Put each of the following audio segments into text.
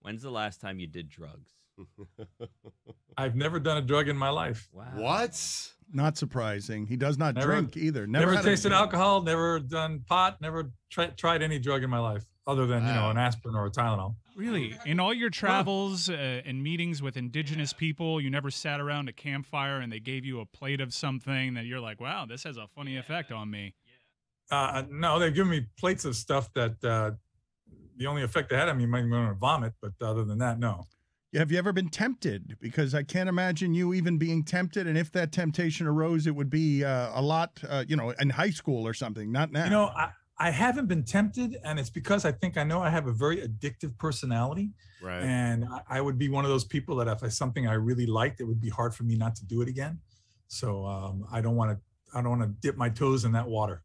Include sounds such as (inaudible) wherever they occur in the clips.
When's the last time you did drugs? (laughs) I've never done a drug in my life. Wow. What? Not surprising. He does not Never- drink either. Never, Never, had tasted alcohol. Never done pot. Never tri- tried any drug in my life, other than you know an aspirin or a Tylenol. Really? In all your travels uh, and meetings with indigenous people, you never sat around a campfire and they gave you a plate of something that you're like, wow, this has a funny effect on me. Uh, no, they've given me plates of stuff that uh, the only effect they had on me might be want to vomit, but other than that, no. Have you ever been tempted? Because I can't imagine you even being tempted. And if that temptation arose, it would be uh, a lot, uh, you know, in high school or something, not now. You know, I, I haven't been tempted, and it's because I think I know I have a very addictive personality, Right. and I, I would be one of those people that if I something I really liked, it would be hard for me not to do it again. So um, I don't want to. I don't want to dip my toes in that water.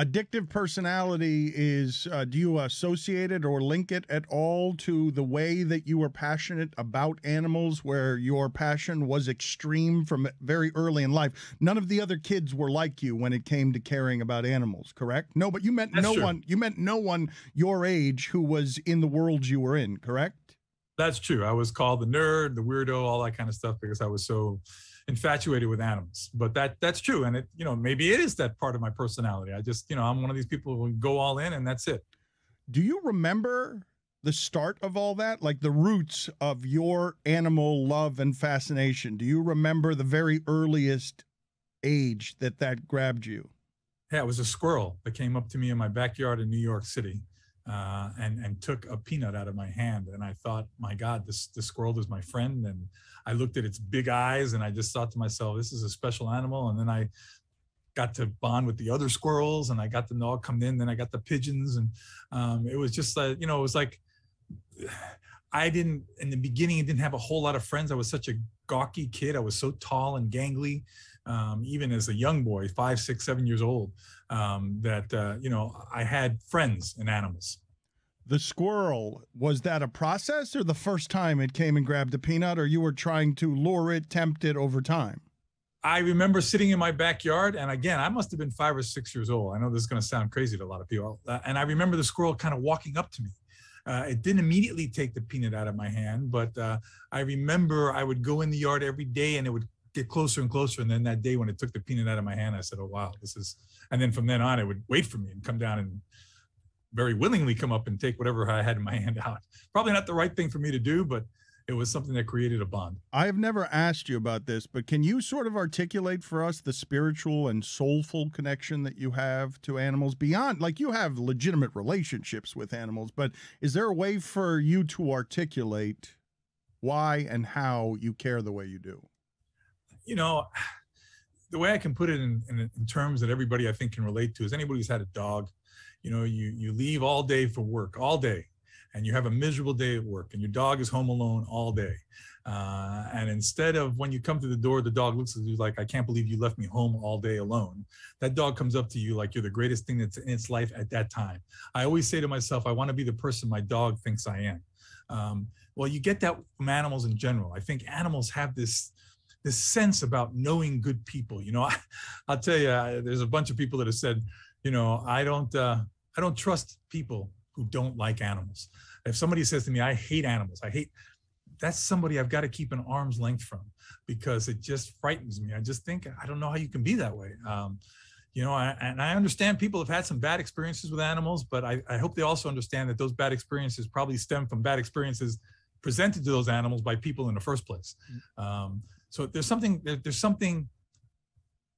Addictive personality is, uh, do you associate it or link it at all to the way that you were passionate about animals, where your passion was extreme from very early in life? None of the other kids were like you when it came to caring about animals, correct? No, but you meant That's no true. one, you meant no one your age who was in the world you were in, correct? That's true. I was called the nerd, the weirdo, all that kind of stuff because I was so infatuated with animals. But that that's true, and it you know maybe it is that part of my personality. I just you know I'm one of these people who go all in, and that's it. Do you remember the start of all that? Like the roots of your animal love and fascination? Do you remember the very earliest age that that grabbed you? Yeah, it was a squirrel that came up to me in my backyard in New York City, uh, and and took a peanut out of my hand, and I thought, my God, this this squirrel is my friend, and I looked at its big eyes, and I just thought to myself, this is a special animal, and then I got to bond with the other squirrels, and I got them all come in, then I got the pigeons, and um, it was just like you know, it was like I didn't in the beginning. I didn't have a whole lot of friends. I was such a gawky kid. I was so tall and gangly, um, even as a young boy, five, six, seven years old um, that uh, you know I had friends and animals. The squirrel, was that a process or the first time it came and grabbed a peanut, or you were trying to lure it, tempt it over time? I remember sitting in my backyard, and again, I must have been five or six years old. I know this is going to sound crazy to a lot of people, uh, and I remember the squirrel kind of walking up to me. Uh, it didn't immediately take the peanut out of my hand, but uh, I remember I would go in the yard every day, and it would get closer and closer. And then that day when it took the peanut out of my hand, I said, "Oh wow, this is." And then from then on, it would wait for me and come down and very willingly come up and take whatever I had in my (laughs) hand out. Probably not the right thing for me to do, but it was something that created a bond. I have never asked you about this, but can you sort of articulate for us the spiritual and soulful connection that you have to animals beyond, like you have legitimate relationships with animals, but is there a way for you to articulate why and how you care the way you do? You know, the way I can put it in, in, in terms that everybody I think can relate to is anybody who's had a dog, you know, you you leave all day for work, all day, and you have a miserable day at work, and your dog is home alone all day. Uh, and instead of when you come to the door, the dog looks at you like, I can't believe you left me home all day alone. That dog comes up to you like you're the greatest thing that's in its life at that time. I always say to myself, I want to be the person my dog thinks I am. Um, well, you get that from animals in general. I think animals have this this sense about knowing good people. You know, I, (laughs) I'll tell you, uh, there's a bunch of people that have said, you know, I don't, uh, I don't trust people who don't like animals. If somebody says to me, I hate animals, I hate, that's somebody I've got to keep an arm's length from because it just frightens me. I just think I don't know how you can be that way. Um, you know, I, and I understand people have had some bad experiences with animals, but I, I hope they also understand that those bad experiences probably stem from bad experiences presented to those animals by people in the first place. Um, so there's something there, there's something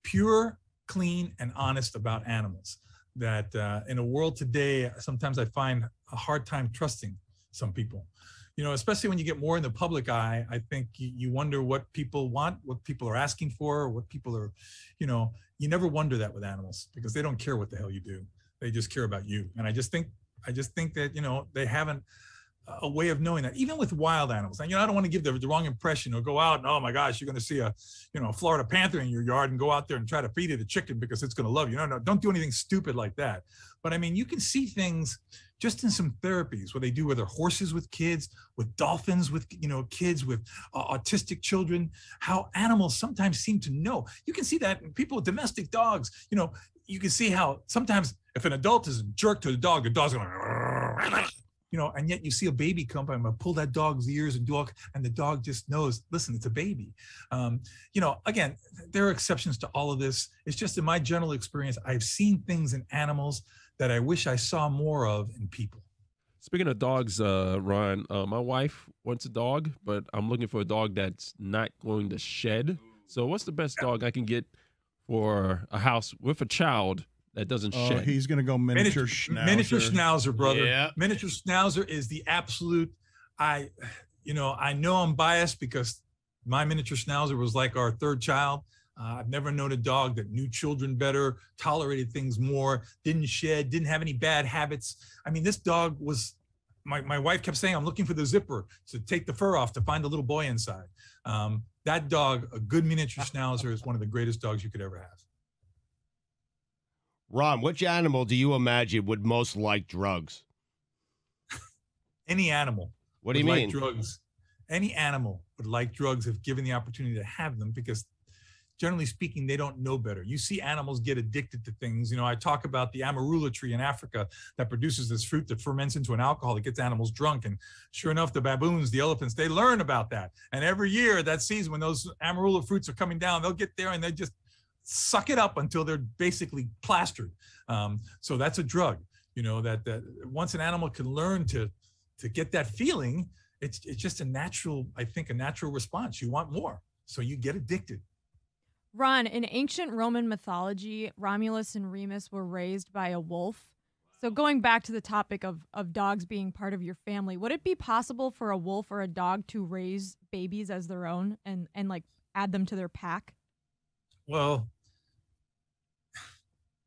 pure, clean, and honest about animals that uh, in a world today, sometimes I find a hard time trusting some people. You know, especially when you get more in the public eye, I think you, you wonder what people want, what people are asking for, what people are, you know, you never wonder that with animals because they don't care what the hell you do. They just care about you. And I just think, I just think that, you know, they haven't a way of knowing that even with wild animals. And you know i don't want to give the, the wrong impression or go out and oh my gosh you're going to see a you know a florida panther in your yard and go out there and try to feed it a chicken because it's going to love you. No no don't do anything stupid like that. But i mean you can see things just in some therapies where they do whether horses with kids with dolphins with you know kids with uh, autistic children how animals sometimes seem to know. You can see that in people with domestic dogs. You know you can see how sometimes if an adult is a jerk to the dog the dog's going you know, and yet you see a baby come by, I'm gonna pull that dog's ears and do all, and the dog just knows, listen, it's a baby. Um, you know, again, there are exceptions to all of this. It's just in my general experience, I've seen things in animals that I wish I saw more of in people. Speaking of dogs, uh, Ron, uh, my wife wants a dog, but I'm looking for a dog that's not going to shed. So, what's the best dog I can get for a house with a child that doesn't Oh, shed? he's gonna go miniature, schnauzer. Miniature schnauzer, brother. Yeah. Miniature schnauzer is the absolute. I, you know, I know I'm biased because my miniature schnauzer was like our third child. Uh, I've never known a dog that knew children better, tolerated things more, didn't shed, didn't have any bad habits. I mean, this dog was. My, my wife kept saying, I'm looking for the zipper to take the fur off to find the little boy inside. Um, that dog, a good miniature schnauzer, is one of the greatest dogs you could ever have. Ron, which animal do you imagine would most like drugs? Any animal What do you mean? Like drugs. Any animal would like drugs if given the opportunity to have them because generally speaking, they don't know better. You see animals get addicted to things. You know, I talk about the amarula tree in Africa that produces this fruit that ferments into an alcohol that gets animals drunk. And sure enough, the baboons, the elephants, they learn about that. And every year, that season, when those amarula fruits are coming down, they'll get there and they just suck it up until they're basically plastered. Um, so that's a drug. You know that that once an animal can learn to to get that feeling, it's it's just a natural, I think, a natural response. You want more, so you get addicted. Ron, in ancient Roman mythology, Romulus and Remus were raised by a wolf. So going back to the topic of of dogs being part of your family, would it be possible for a wolf or a dog to raise babies as their own and and like add them to their pack? Well,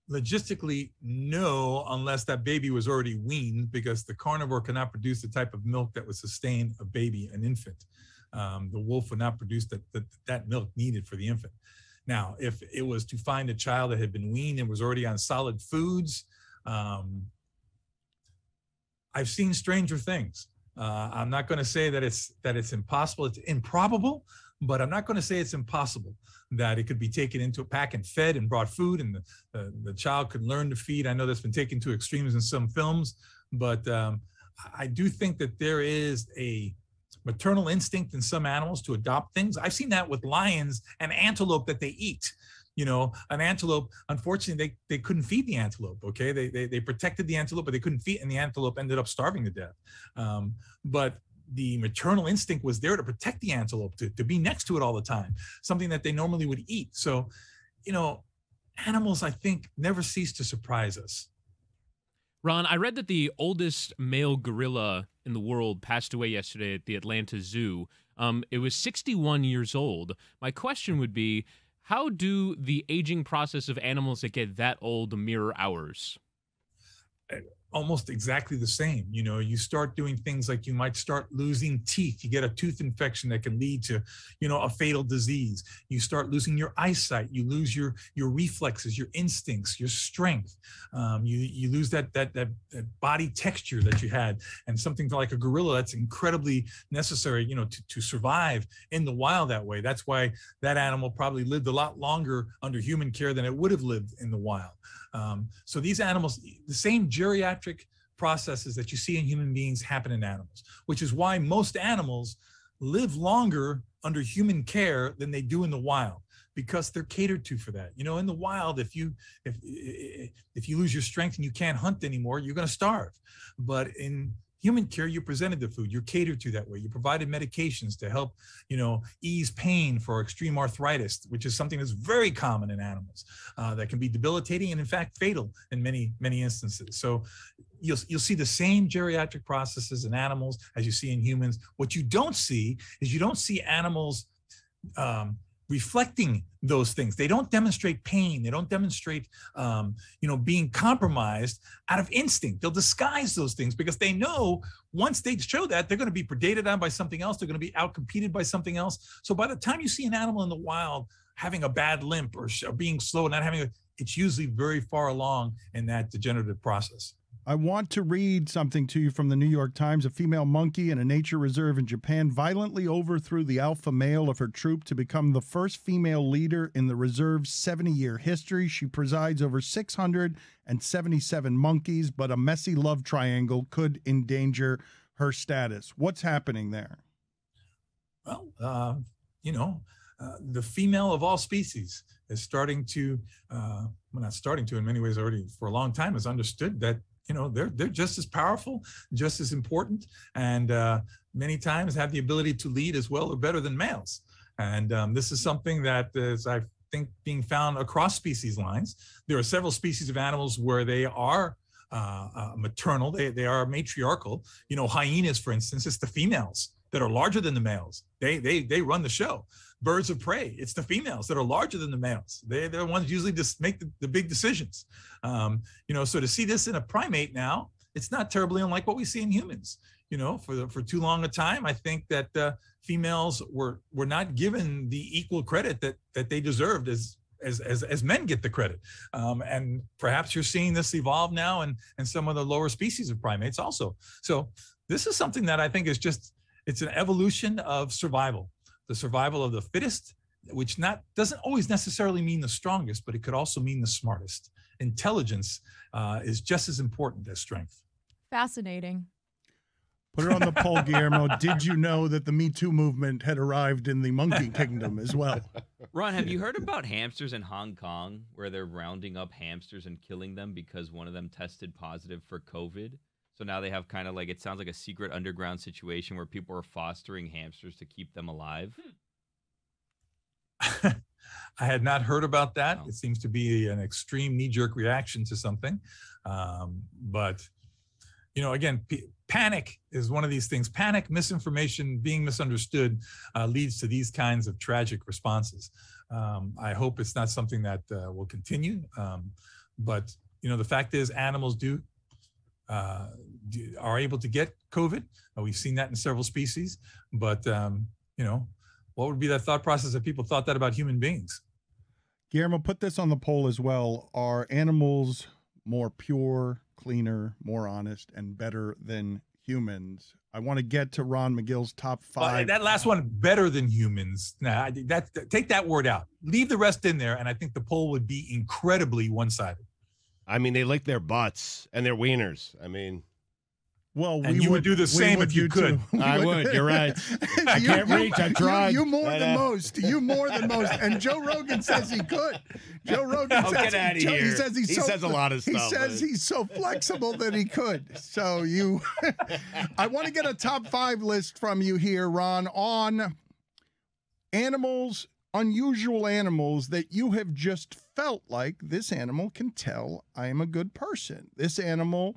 logistically, no, unless that baby was already weaned, because the carnivore cannot produce the type of milk that would sustain a baby, an infant. Um, the wolf would not produce that, that that milk needed for the infant. Now, if it was to find a child that had been weaned and was already on solid foods, um, I've seen stranger things. Uh, I'm not going to say that it's that it's impossible. It's improbable, but I'm not going to say it's impossible that it could be taken into a pack and fed and brought food, and the, the, the child could learn to feed. I know that's been taken to extremes in some films, but um, I do think that there is a maternal instinct in some animals to adopt things. I've seen that with lions and antelope that they eat. You know, an antelope, unfortunately, they, they couldn't feed the antelope. Okay. They, they, they protected the antelope, but they couldn't feed, and the antelope ended up starving to death. Um, but the maternal instinct was there to protect the antelope, to, to be next to it all the time, something that they normally would eat. So, you know, animals, I think, never cease to surprise us. Ron, I read that the oldest male gorilla in the world passed away yesterday at the Atlanta Zoo. Um, it was 61 years old. My question would be how do the aging process of animals that get that old mirror ours? Almost exactly the same. You know, you start doing things like you might start losing teeth. You get a tooth infection that can lead to, you know, a fatal disease. You start losing your eyesight. You lose your your reflexes, your instincts, your strength. Um, you you lose that, that that that body texture that you had, and something like a gorilla that's incredibly necessary, you know, to to survive in the wild that way. That's why that animal probably lived a lot longer under human care than it would have lived in the wild. Um, so these animals, the same geriatric processes that you see in human beings happen in animals, which is why most animals live longer under human care than they do in the wild because they're catered to for that. You know, in the wild, if you if if you lose your strength and you can't hunt anymore, you're going to starve. But in human care you presented the food. You're catered to that way. You provided medications to help you know ease pain for extreme arthritis which is something that's very common in animals uh, that can be debilitating and in fact fatal in many many instances. So you'll you'll see the same geriatric processes in animals as you see in humans. What you don't see is you don't see animals um, reflecting those things. They don't demonstrate pain. They don't demonstrate um, you know being compromised out of instinct. They'll disguise those things because they know once they show that they're going to be predated on by something else. They're going to be outcompeted by something else. So by the time you see an animal in the wild having a bad limp or, or being slow and not having a, it's usually very far along in that degenerative process I want to read something to you from the New York Times. A female monkey in a nature reserve in Japan violently overthrew the alpha male of her troop to become the first female leader in the reserve's 70 year history. She presides over 677 monkeys, but a messy love triangle could endanger her status. What's happening there? Well, uh, you know, uh, the female of all species is starting to, uh, well, not starting to, in many ways already for a long time, has understood that you know they're they're just as powerful, just as important, and uh, many times have the ability to lead as well or better than males. And um, this is something that is, I think, being found across species lines. There are several species of animals where they are uh, uh, maternal, they they are matriarchal. You know, hyenas, for instance, it's the females that are larger than the males. They they they run the show. Birds of prey, it's the females that are larger than the males. They they're the ones usually just make the, the big decisions. Um, you know, so to see this in a primate now, it's not terribly unlike what we see in humans. You know, for the, for too long a time, I think that uh, females were were not given the equal credit that that they deserved as as, as, as men get the credit. Um, and perhaps you're seeing this evolve now and, and some of the lower species of primates also. So this is something that I think is just, it's an evolution of survival, the survival of the fittest, which not doesn't always necessarily mean the strongest, but it could also mean the smartest. Intelligence uh, is just as important as strength. Fascinating. Put it on the poll, Guillermo. (laughs) Did you know that the Me Too movement had arrived in the monkey kingdom as well? Ron, have you heard about hamsters in Hong Kong where they're rounding up hamsters and killing them because one of them tested positive for COVID? So now they have kind of like it sounds like a secret underground situation where people are fostering hamsters to keep them alive. (laughs) I had not heard about that. No. It seems to be an extreme knee-jerk reaction to something, um, but you know, again, p- panic is one of these things. Panic, misinformation, being misunderstood uh, leads to these kinds of tragic responses. Um, I hope it's not something that uh, will continue. Um, but you know, the fact is, animals do, uh, are able to get COVID. Uh, we've seen that in several species. But um, you know, what would be that thought process if people thought that about human beings? Guillermo, put this on the poll as well. Are animals more pure, cleaner, more honest, and better than humans? I want to get to Ron Magill's top Well, five. that last one, better than humans. Nah, that, that- take that word out. Leave the rest in there, and I think the poll would be incredibly one-sided. I mean, they lick their butts and their wieners. I mean, well, and you would do the same if you could. (laughs) I would, you're right. (laughs) I You- can't you- reach. I you- tried. You, more I than uh, most. You more than most. And Joe Rogan says he could. Joe (laughs) oh, Rogan Oh, says get outta Joe- He here. says he's He so, says a lot of stuff. He says but- he's so flexible that he could. So you, I want to get a top five list from you here, Ron, on animals, unusual animals that you have just felt like this animal can tell I am a good person. This animal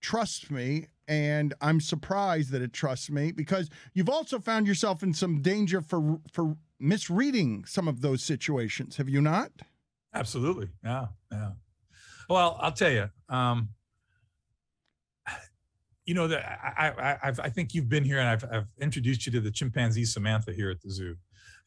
trusts me and I'm surprised that it trusts me because you've also found yourself in some danger for for misreading some of those situations, have you not? Absolutely. Yeah. Yeah. Well, I'll tell you. Um, you know that I, I I've, I think you've been here, and I've I've introduced you to the chimpanzee Samantha here at the zoo.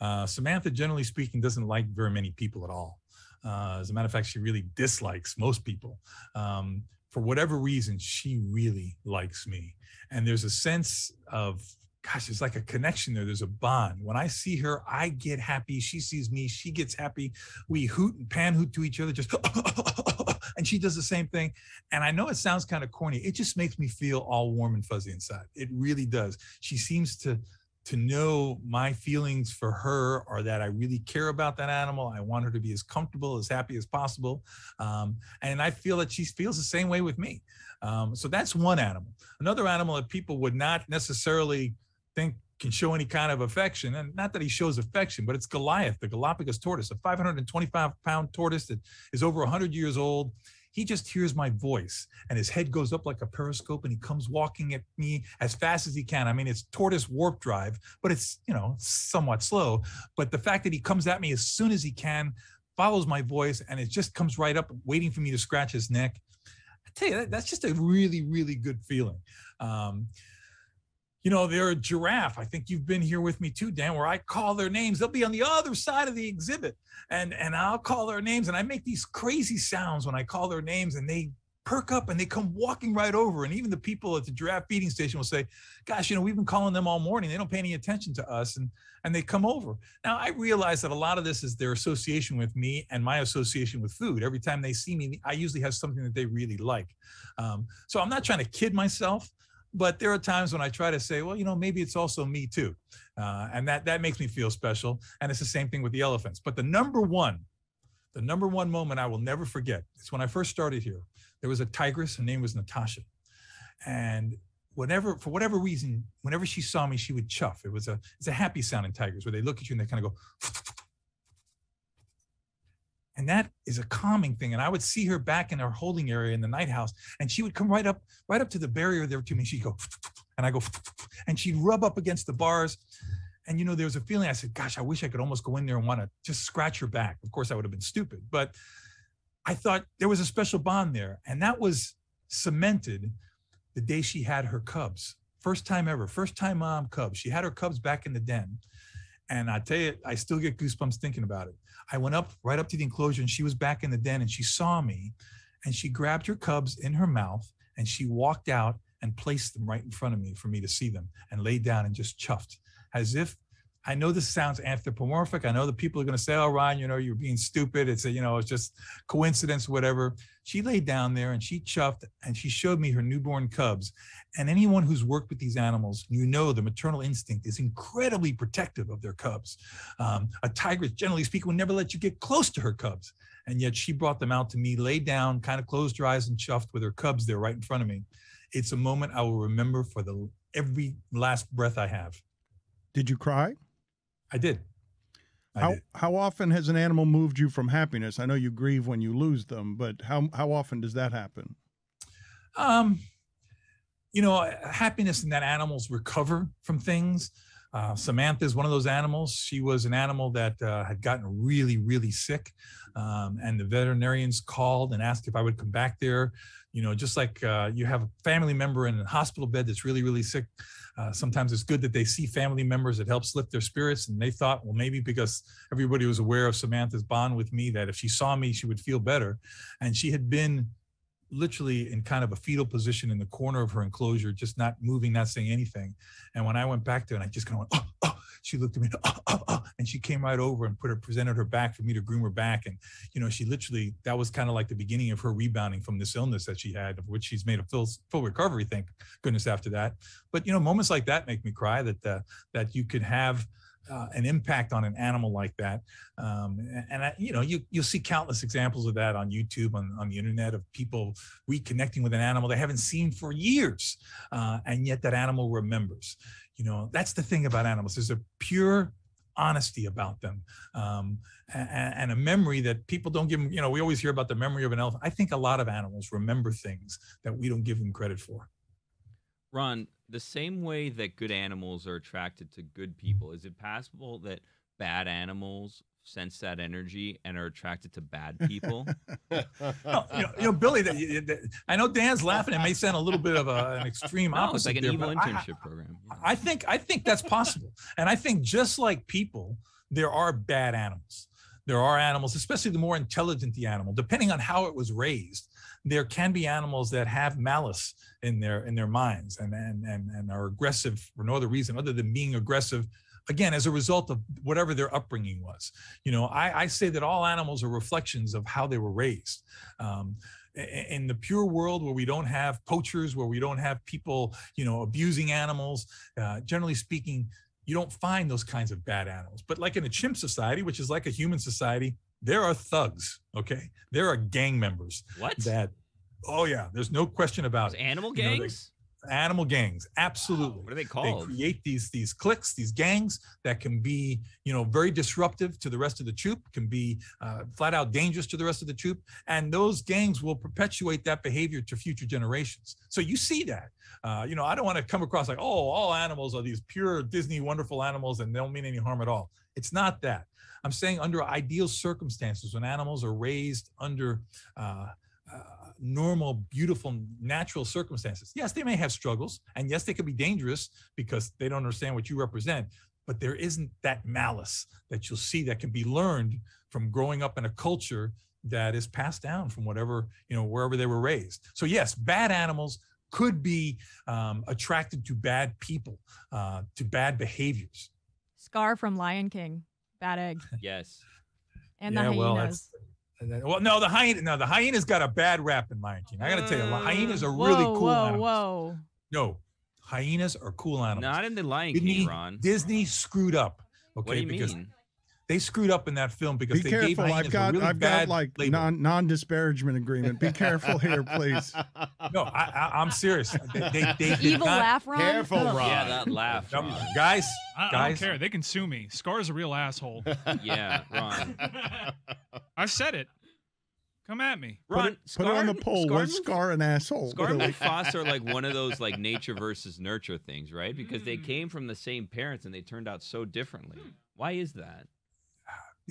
Uh, Samantha, generally speaking, doesn't like very many people at all. Uh, as a matter of fact, she really dislikes most people. Um, for whatever reason, she really likes me, and there's a sense of gosh, there's like a connection there. There's a bond. When I see her, I get happy. She sees me, she gets happy. We hoot and pan hoot to each other, just (laughs) and she does the same thing. And I know it sounds kind of corny. It just makes me feel all warm and fuzzy inside. It really does. She seems to to know my feelings for her are that I really care about that animal. I want her to be as comfortable, as happy as possible. Um, and I feel that she feels the same way with me. Um, so that's one animal. Another animal that people would not necessarily think can show any kind of affection, and not that he shows affection, but it's Goliath, the Galapagos tortoise, a 525 pound tortoise that is over 100 years old. He just hears my voice and his head goes up like a periscope and he comes walking at me as fast as he can. I mean, it's tortoise warp drive, but it's, you know, somewhat slow. But the fact that he comes at me as soon as he can, follows my voice, and it just comes right up waiting for me to scratch his neck. I tell you, that, that's just a really, really good feeling. Um, you know, they're a giraffe. I think you've been here with me too, Dan, where I call their names. They'll be on the other side of the exhibit. And and I'll call their names and I make these crazy sounds when I call their names and they perk up and they come walking right over. And even the people at the giraffe feeding station will say, gosh, you know, we've been calling them all morning. They don't pay any attention to us. And, and they come over. Now, I realize that a lot of this is their association with me and my association with food. Every time they see me, I usually have something that they really like. Um, so I'm not trying to kid myself, but there are times when I try to say, well, you know, maybe it's also me too. Uh, and that, that makes me feel special. And it's the same thing with the elephants. But the number one, the number one moment I will never forget is when I first started here. There was a tigress. Her name was Natasha. And whenever, for whatever reason, whenever she saw me, she would chuff. It was a, it's a happy sound in tigers where they look at you and they kind of go, and that is a calming thing. And I would see her back in her holding area in the night house, and she would come right up, right up to the barrier there to me. She'd go, (sniffs) and I go, (sniffs) and she'd rub up against the bars. And you know, there was a feeling I said, gosh, I wish I could almost go in there and want to just scratch her back. Of course, I would have been stupid, but I thought there was a special bond there. And that was cemented the day she had her cubs. First time ever, first time mom cubs. She had her cubs back in the den. And I tell you, I still get goosebumps thinking about it. I went up right up to the enclosure and she was back in the den and she saw me and she grabbed her cubs in her mouth and she walked out and placed them right in front of me for me to see them and laid down and just chuffed as if I know this sounds anthropomorphic. I know that people are going to say, "Oh, Ron, you know, you're being stupid. It's a, you know, it's just coincidence, whatever." She laid down there and she chuffed and she showed me her newborn cubs. And anyone who's worked with these animals, you know, the maternal instinct is incredibly protective of their cubs. Um, a tigress, generally speaking, would never let you get close to her cubs, and yet she brought them out to me, laid down, kind of closed her eyes and chuffed with her cubs there right in front of me. It's a moment I will remember for the every last breath I have. Did you cry? I did. I how did. how often has an animal moved you from happiness? I know you grieve when you lose them, but how how often does that happen? Um, you know, happiness in that animals recover from things. Uh, Samantha is one of those animals. She was an animal that uh, had gotten really, really sick. Um, and the veterinarians called and asked if I would come back there. You know, just like uh, you have a family member in a hospital bed that's really, really sick. Uh, sometimes it's good that they see family members it helps lift their spirits. And they thought, well, maybe because everybody was aware of Samantha's bond with me, that if she saw me, she would feel better. And she had been literally in kind of a fetal position in the corner of her enclosure, just not moving, not saying anything. And when I went back there and I just kind of went, oh, oh, she looked at me, oh, oh, oh, and she came right over and put her, presented her back for me to groom her back. And, you know, she literally, that was kind of like the beginning of her rebounding from this illness that she had, of which she's made a full, full recovery, thank goodness after that. But, you know, moments like that make me cry that, uh, that you could have uh, an impact on an animal like that. Um, and, I, you know, you you'll see countless examples of that on YouTube, on, on the internet, of people reconnecting with an animal they haven't seen for years, uh, and yet that animal remembers. You know, that's the thing about animals. There's a pure honesty about them um, and, and, a memory that people don't give them. You know, we always hear about the memory of an elephant. I think a lot of animals remember things that we don't give them credit for. Ron, the same way that good animals are attracted to good people, is it possible that bad animals sense that energy and are attracted to bad people? (laughs) no, you, know, you know, Billy, that, that, I know Dan's laughing. It may sound a little bit of a, an extreme (laughs) no, opposite. It's like an there, evil internship I, program. you know. I think I think that's possible, and I think just like people, there are bad animals. There are animals, especially the more intelligent the animal, depending on how it was raised. There can be animals that have malice in their in their minds and and and, and are aggressive for no other reason other than being aggressive again as a result of whatever their upbringing was you know i, I say that all animals are reflections of how they were raised um, in the pure world where we don't have poachers where we don't have people you know abusing animals uh, generally speaking you don't find those kinds of bad animals but like in a chimp society which is like a human society there are thugs okay there are gang members What? that oh yeah there's no question about Those it animal you know, they- gangs? Animal gangs absolutely. What are they called? they create these these cliques these gangs that can be you know very disruptive to the rest of the troop can be uh, flat out dangerous to the rest of the troop and those gangs will perpetuate that behavior to future generations. So you see that. Uh, you know i don't want to come across like oh all animals are these pure disney wonderful animals and they don't mean any harm at all. It's not that. I'm saying under ideal circumstances when animals are raised under uh, uh, normal, beautiful, natural circumstances. Yes, they may have struggles, and yes, they could be dangerous because they don't understand what you represent. But there isn't that malice that you'll see that can be learned from growing up in a culture that is passed down from whatever you know wherever they were raised. So yes, bad animals could be um, attracted to bad people, uh, to bad behaviors. Scar from Lion King. Bad egg. Yes. And Yeah, the well, hyenas. that's- and then- well, no, the hyena. No, the hyena's got a bad rap in Lion King. I got to tell you, hyenas are really whoa, cool whoa, animals. whoa. No, hyenas are cool animals. Not in the Lion Disney, King, Ron. Disney screwed up. Okay, what do you because mean? They screwed up in that film because Be they gave careful. hyenas I've got a really I've bad got like label. non non disparagement agreement. Be careful here, please. (laughs) No, I, I, I'm serious. They, they, they did Evil not- laugh, Ron. Careful, Ron. Yeah, that laugh, No, Ron. guys, I, I don't care. They can sue me. Scar's a real asshole. (laughs) Yeah, Ron. (laughs) I've said it. Come at me. Put Ron, it, put it on the Scar- poll. Scar Was and Scar an asshole? Scar and Really? Mufasa are like one of those like nature versus nurture things, right? Because they Mm. came from the same parents and they turned out so differently. Why is that?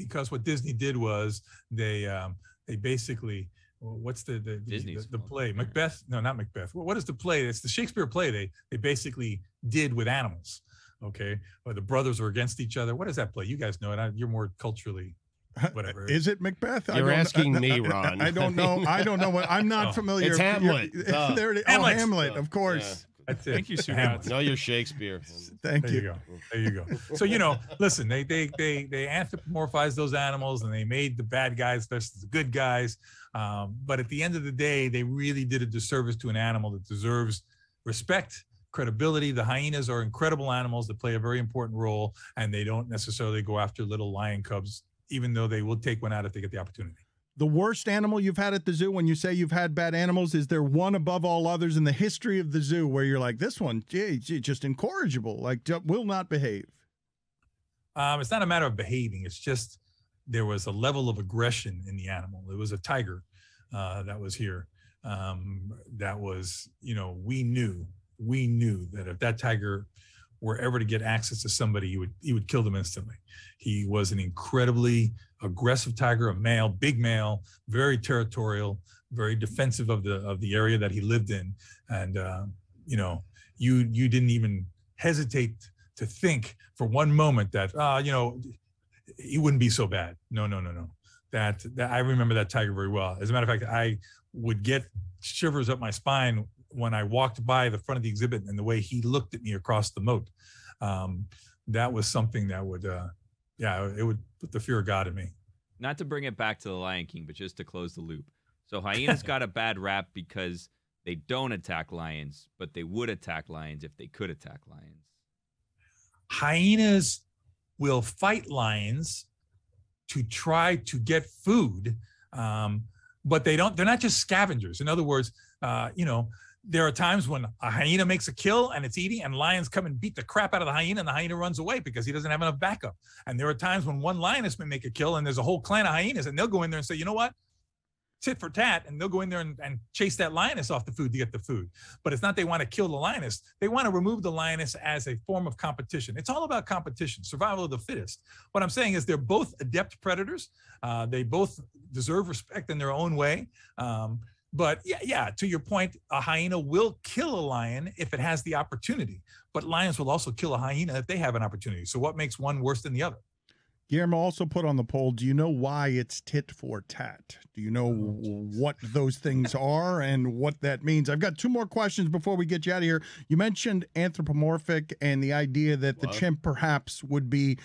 Because what Disney did was they um, they basically what's the the, the, the, the fault. play Macbeth? No, not Macbeth. What what is the play? It's the Shakespeare play. They they basically did with animals. Okay, or the brothers were against each other. What is that play? You guys know it. I, you're more culturally (laughs) whatever. Is it Macbeth? You're asking I- me, I- Ron. I don't know. I don't know what. I'm not (laughs) Oh. familiar. It's You're- Hamlet. Duh. (laughs) there it is. Hamlet. Oh, Hamlet, of course. That's it. Thank you, Sue Hamlet. Gats. No, you're Shakespeare. Thank There you go. There you go. So you know, (laughs) listen, they they they they anthropomorphized those animals and they made the bad guys versus the good guys. Um, but at the end of the day, they really did a disservice to an animal that deserves respect, credibility. The hyenas are incredible animals that play a very important role, and they don't necessarily go after little lion cubs, even though they will take one out if they get the opportunity. The worst animal you've had at the zoo when you say you've had bad animals, is there one above all others in the history of the zoo where you're like, this one, gee, gee, just incorrigible, like will not behave? Um, it's not a matter of behaving. It's just there was a level of aggression in the animal. It was a tiger uh, that was here. Um, that was, you know, we knew, we knew that if that tiger were ever to get access to somebody, he would he would kill them instantly. He was an incredibly aggressive tiger, a male, big male, very territorial, very defensive of the of the area that he lived in, and uh, you know, you you didn't even hesitate to think for one moment that uh, you know he wouldn't be so bad. No, no, no, no. That, that I remember that tiger very well. As a matter of fact, I would get shivers up my spine when I walked by the front of the exhibit and the way he looked at me across the moat. Um, that was something that would, uh, yeah, it would put the fear of God in me. Not to bring it back to the Lion King, but just to close the loop. So hyenas (laughs) got a bad rap because they don't attack lions, but they would attack lions if they could attack lions. hyenas will fight lions to try to get food um, but they don't they're not just scavengers in other words uh, you know there are times when a hyena makes a kill and it's eating and lions come and beat the crap out of the hyena and the hyena runs away because he doesn't have enough backup. And there are times when one lioness may make a kill and there's a whole clan of hyenas and they'll go in there and say you know what? Tit for tat and they'll go in there and, and chase that lioness off the food to get the food. But it's not they want to kill the lioness they want to remove the lioness as a form of competition. It's all about competition survival of the fittest. What i'm saying is they're both adept predators. Uh, they both deserve respect in their own way. Um, but yeah yeah to your point a hyena will kill a lion if it has the opportunity but lions will also kill a hyena if they have an opportunity so what makes one worse than the other Guillermo also put on the poll, do you know why it's tit for tat? Do you know oh, what those things (laughs) are and what that means? I've got two more questions before we get you out of here. You mentioned anthropomorphic and the idea that the What? chimp perhaps would be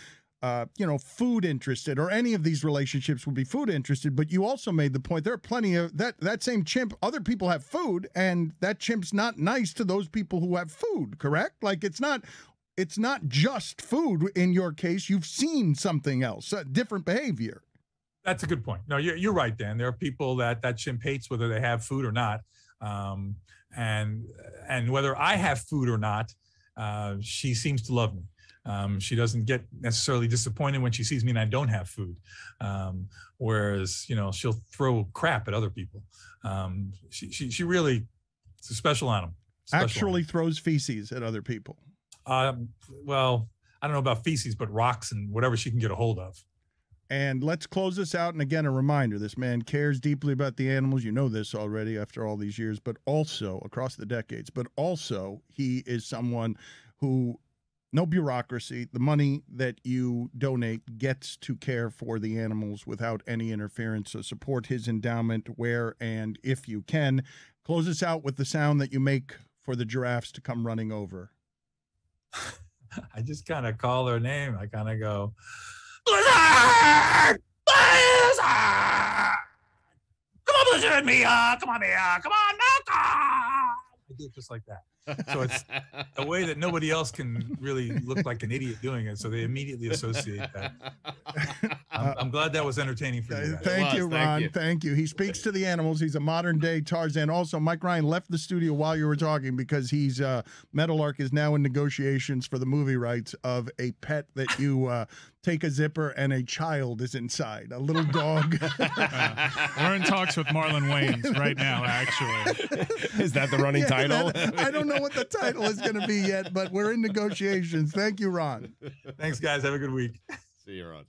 uh, you know, food interested, or any of these relationships would be food interested. But you also made the point there are plenty of that that same chimp. Other people have food, and that chimp's not nice to those people who have food. Correct? Like it's not it's not just food in your case. You've seen something else, different behavior. That's a good point. No, you're, you're right, Dan. There are people that that chimp hates whether they have food or not, um, and and whether I have food or not, uh, she seems to love me. Um, she doesn't get necessarily disappointed when she sees me and I don't have food. Um, whereas you know she'll throw crap at other people. Um, she, she she really it's a special animal. Special Actually, throws feces at other people. Um, well, I don't know about feces, but rocks and whatever she can get a hold of. And let's close this out. And again, a reminder this man cares deeply about the animals. You know this already after all these years, but also across the decades, but also he is someone who no bureaucracy. The money that you donate gets to care for the animals without any interference. So support his endowment where and if you can. Close us out with the sound that you make for the giraffes to come running over. (laughs) I just kind of call their name. I kind of go, Blizzard! Blizzard! Come on, Blizzard, Mia! Come on, Mia! Come on, Malcolm! I do it just like that. So it's a way that nobody else can really look like an idiot doing it. So they immediately associate that. (laughs) I'm, I'm glad that was entertaining for you. Guys. Thank was, you, thank Ron. you. Thank you. He speaks to the animals. He's a modern day Tarzan. Also, Mike Ryan left the studio while you were talking because he's uh, Meadowlark is now in negotiations for the movie rights of a pet that you uh, take a zipper and a child is inside, a little dog. (laughs) Uh, we're in talks with Marlon Wayans right now, actually. Is that the running Yeah, title? that- I don't know what the title is going to be yet, but we're in negotiations. Thank you, Ron. Thanks, guys. Have a good week. See you, Ron.